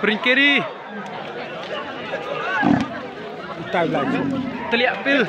Beringkiri. kita lagi. Teliak pil.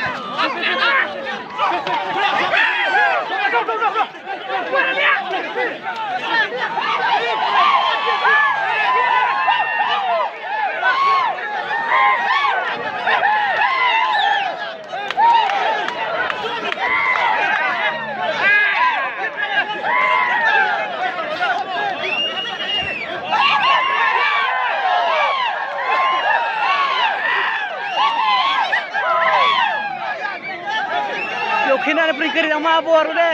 दक्षिणायन परिक्रमा बोरे